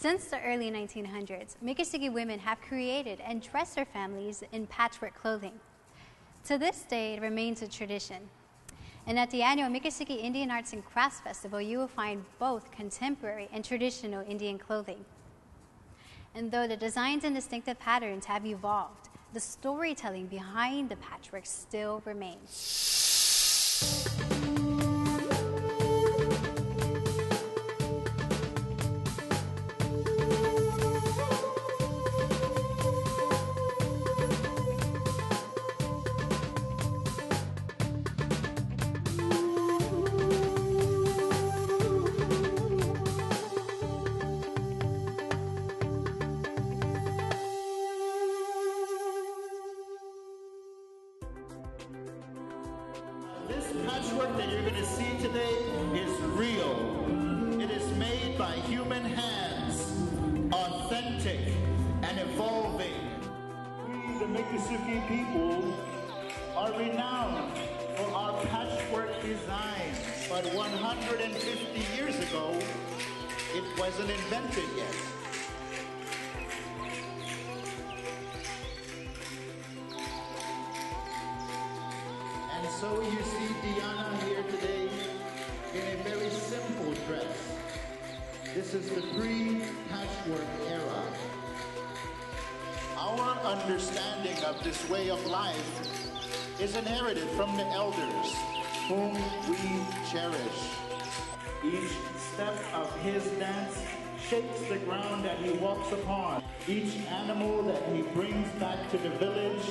Since the early 1900s, Miccosukee women have created and dressed their families in patchwork clothing. To this day, it remains a tradition. And at the annual Miccosukee Indian Arts and Crafts Festival, you will find both contemporary and traditional Indian clothing. And though the designs and distinctive patterns have evolved, the storytelling behind the patchwork still remains. This patchwork that you're going to see today is real. It is made by human hands, authentic and evolving. We, the Miccosukee people, are renowned for our patchwork design. But 150 years ago, it wasn't invented yet. And so you see Diana here today in a very simple dress. This is the pre-patchwork era. Our understanding of this way of life is inherited from the elders whom we cherish. Each step of his dance shakes the ground that he walks upon. Each animal that he brings back to the village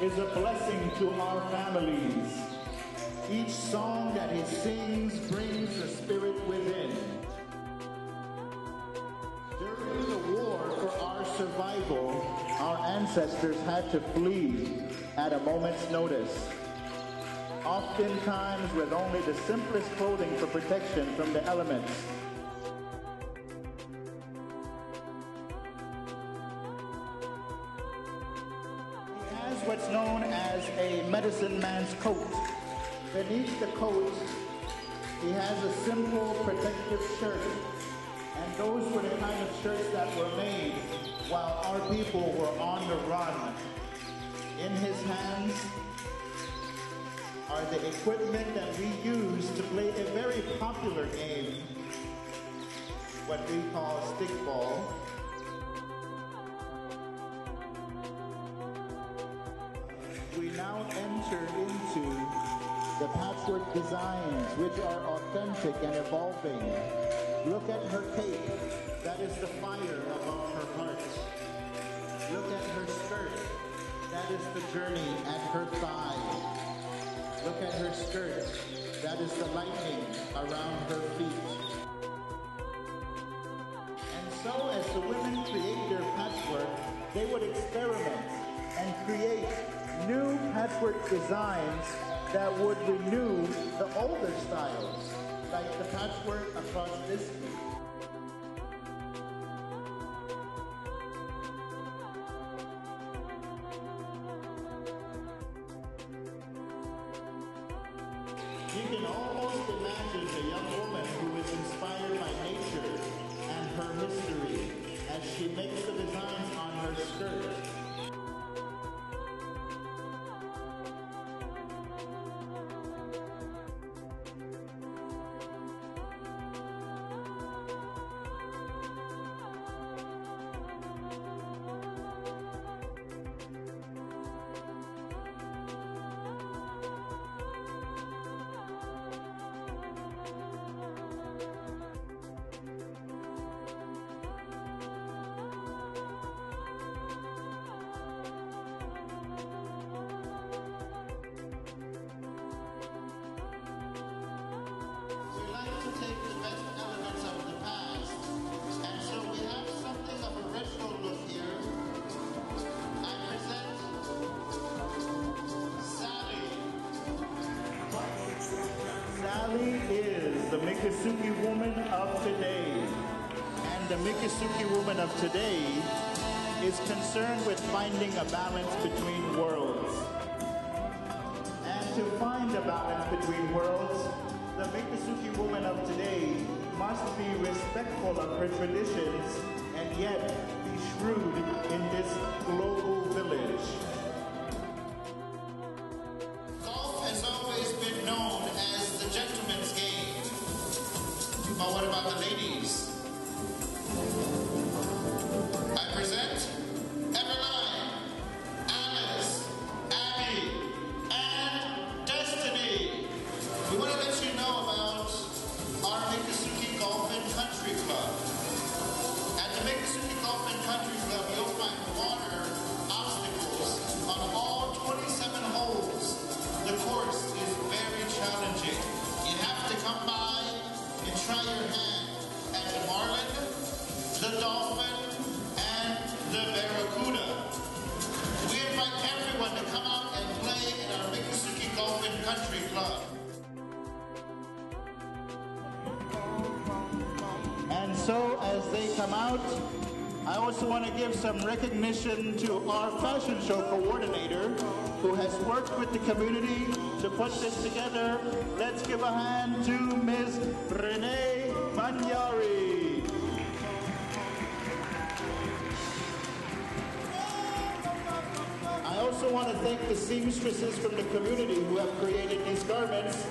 is a blessing to our families. Each song that he sings brings the spirit within. During the war for our survival, our ancestors had to flee at a moment's notice. Oftentimes with only the simplest clothing for protection from the elements. Man's coat. Beneath the coat, he has a simple protective shirt. And those were the kind of shirts that were made while our people were on the run. In his hands are the equipment that we use to play a very popular game, what we call stickball. Now enter into the patchwork designs, which are authentic and evolving. Look at her cape. That is the fire above her heart. Look at her skirt. That is the journey at her thigh. Look at her skirt. That is the lightning around her feet. And so as the women create their patchwork, they would experiment and create new patchwork designs that would renew the older styles, like the patchwork across this feet. You can almost imagine a young woman who is inspired by nature and her history as she makes the designs on her skirt. The Miccosukee woman of today. And the Miccosukee woman of today is concerned with finding a balance between worlds. And to find a balance between worlds, the Miccosukee woman of today must be respectful of her traditions and yet be shrewd in this global village. At the Miccosukee Golf and Country Club, you'll find water so, as they come out, I also want to give some recognition to our fashion show coordinator who has worked with the community to put this together. Let's give a hand to Ms. Renee Magnari. I also want to thank the seamstresses from the community who have created these garments